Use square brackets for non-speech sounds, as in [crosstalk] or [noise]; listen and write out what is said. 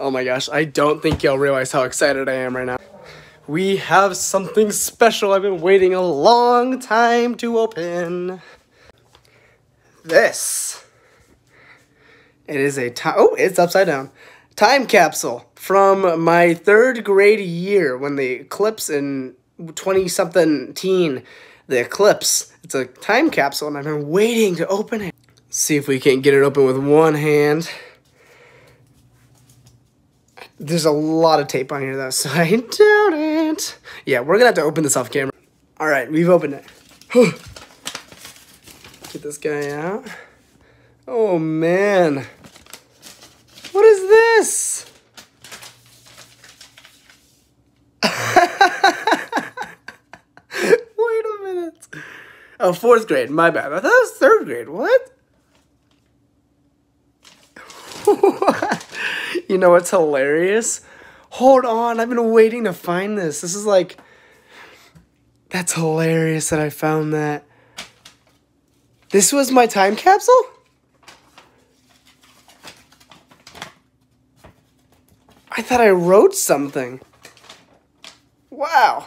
Oh my gosh, I don't think y'all realize how excited I am right now. We have something special I've been waiting a long time to open. This. It is a time, oh, it's upside down. Time capsule from my third grade year when the eclipse in 20 something teen, the eclipse. It's a time capsule and I've been waiting to open it. See if we can't get it open with one hand. There's a lot of tape on here though, so I doubt it. Yeah, we're gonna have to open this off camera. All right, we've opened it. Get this guy out. Oh man. What is this? [laughs] Wait a minute. Oh, fourth grade. My bad. I thought it was third grade. What? [laughs] [laughs] You know what's hilarious? Hold on, I've been waiting to find this. This is like. That's hilarious that I found that. This was my time capsule? I thought I wrote something. Wow.